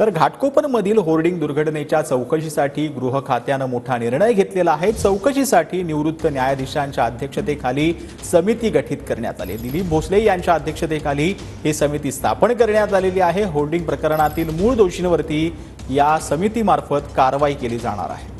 तर घाटकोपरमधील होर्डिंग दुर्घटनेच्या चौकशीसाठी गृह खात्यानं मोठा निर्णय घेतलेला आहे. चौकशीसाठी निवृत्त न्यायाधीशांच्या अध्यक्षतेखाली समिती गठीत करण्यात आली. दिलीप भोसले यांच्या अध्यक्षतेखाली ही समिती स्थापन करण्यात आलेली आहे. होर्डिंग प्रकरणातील मूळ दोषींवरती या समितीमार्फत कारवाई केली जाणार आहे.